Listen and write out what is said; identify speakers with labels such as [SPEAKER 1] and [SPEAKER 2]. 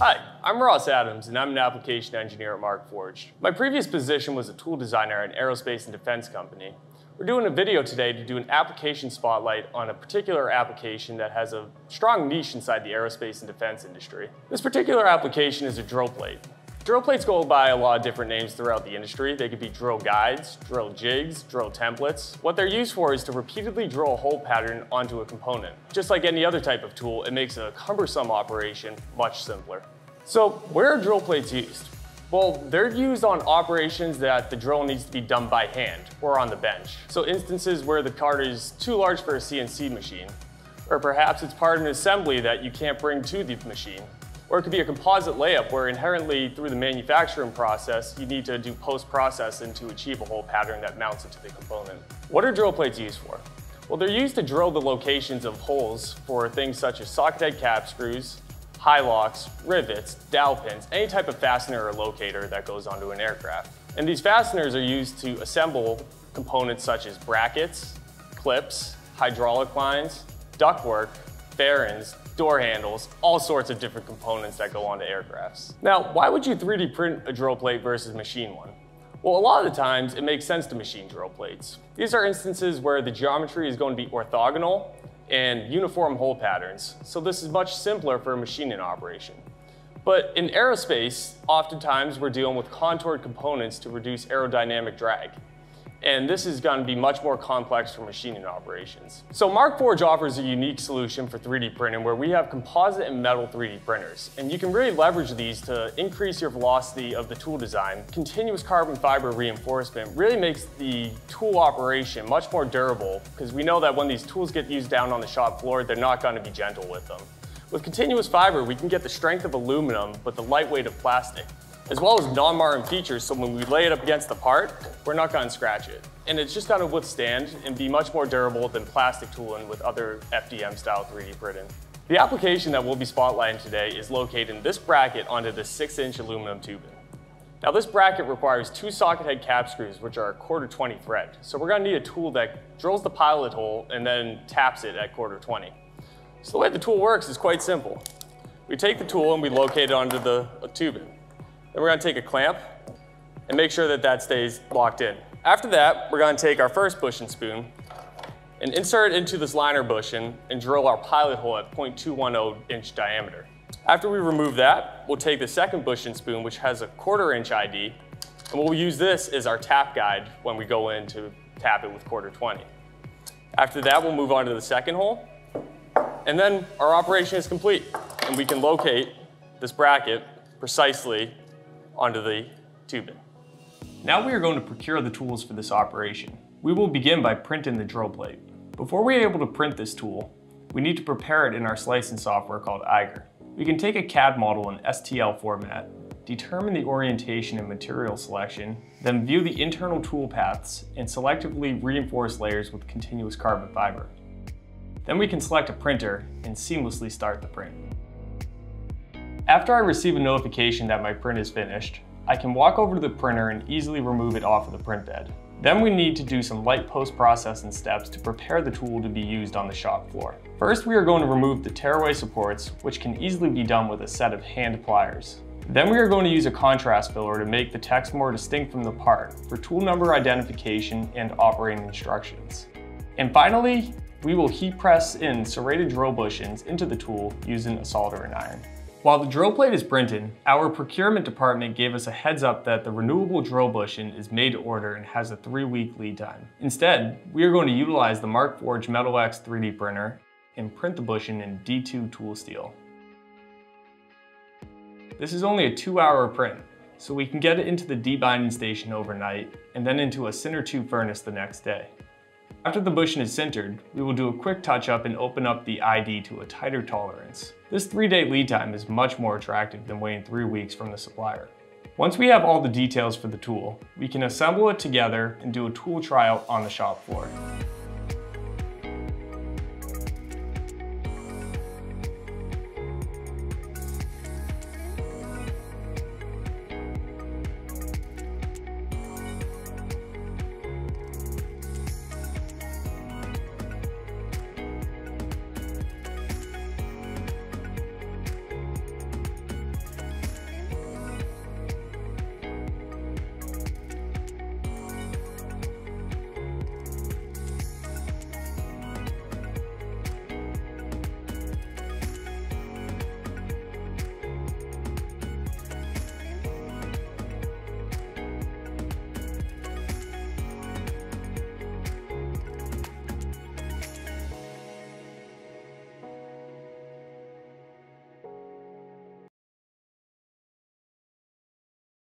[SPEAKER 1] Hi, I'm Ross Adams, and I'm an application engineer at Markforged. My previous position was a tool designer at an aerospace and defense company. We're doing a video today to do an application spotlight on a particular application that has a strong niche inside the aerospace and defense industry. This particular application is a drill plate. Drill plates go by a lot of different names throughout the industry. They could be drill guides, drill jigs, drill templates. What they're used for is to repeatedly drill a hole pattern onto a component. Just like any other type of tool, it makes a cumbersome operation much simpler. So where are drill plates used? Well, they're used on operations that the drill needs to be done by hand or on the bench. So instances where the cart is too large for a CNC machine, or perhaps it's part of an assembly that you can't bring to the machine. Or it could be a composite layup where inherently through the manufacturing process, you need to do post-processing to achieve a hole pattern that mounts into the component. What are drill plates used for? Well, they're used to drill the locations of holes for things such as socket head cap screws, high locks, rivets, dowel pins, any type of fastener or locator that goes onto an aircraft. And these fasteners are used to assemble components such as brackets, clips, hydraulic lines, ductwork, bearings, door handles, all sorts of different components that go onto aircrafts. Now, why would you 3D print a drill plate versus machine one? Well, a lot of the times it makes sense to machine drill plates. These are instances where the geometry is going to be orthogonal and uniform hole patterns, so this is much simpler for a machining operation. But in aerospace, oftentimes we're dealing with contoured components to reduce aerodynamic drag. And this is going to be much more complex for machining operations. So Markforged offers a unique solution for 3D printing where we have composite and metal 3D printers. And you can really leverage these to increase your velocity of the tool design. Continuous carbon fiber reinforcement really makes the tool operation much more durable because we know that when these tools get used down on the shop floor, they're not going to be gentle with them. With continuous fiber, we can get the strength of aluminum, but the lightweight of plastic as well as non-marring features so when we lay it up against the part, we're not gonna scratch it. And it's just gonna withstand and be much more durable than plastic tooling with other FDM style 3D printing. The application that we'll be spotlighting today is locating this bracket onto the six inch aluminum tubing. Now this bracket requires two socket head cap screws, which are a quarter 20 thread. So we're gonna need a tool that drills the pilot hole and then taps it at quarter 20. So the way the tool works is quite simple. We take the tool and we locate it onto the tubing. Then we're gonna take a clamp and make sure that that stays locked in. After that, we're gonna take our first bushing spoon and insert it into this liner bushing and drill our pilot hole at 0.210 inch diameter. After we remove that, we'll take the second bushing spoon, which has a quarter inch ID, and we'll use this as our tap guide when we go in to tap it with quarter 20. After that, we'll move on to the second hole, and then our operation is complete, and we can locate this bracket precisely onto the tubing. Now we are going to procure the tools for this operation. We will begin by printing the drill plate. Before we are able to print this tool, we need to prepare it in our slicing software called Eiger. We can take a CAD model in STL format, determine the orientation and material selection, then view the internal tool paths and selectively reinforce layers with continuous carbon fiber. Then we can select a printer and seamlessly start the print. After I receive a notification that my print is finished, I can walk over to the printer and easily remove it off of the print bed. Then we need to do some light post-processing steps to prepare the tool to be used on the shop floor. First, we are going to remove the tearaway supports, which can easily be done with a set of hand pliers. Then we are going to use a contrast filler to make the text more distinct from the part for tool number identification and operating instructions. And finally, we will heat press in serrated drill bushings into the tool using a soldering iron. While the drill plate is printed, our procurement department gave us a heads up that the renewable drill bushing is made to order and has a three week lead time. Instead, we are going to utilize the Markforged Metal X 3D printer and print the bushing in D2 tool steel. This is only a two hour print, so we can get it into the debinding station overnight and then into a sinter tube furnace the next day. After the bushing is sintered, we will do a quick touch up and open up the ID to a tighter tolerance. This three day lead time is much more attractive than waiting three weeks from the supplier. Once we have all the details for the tool, we can assemble it together and do a tool tryout on the shop floor.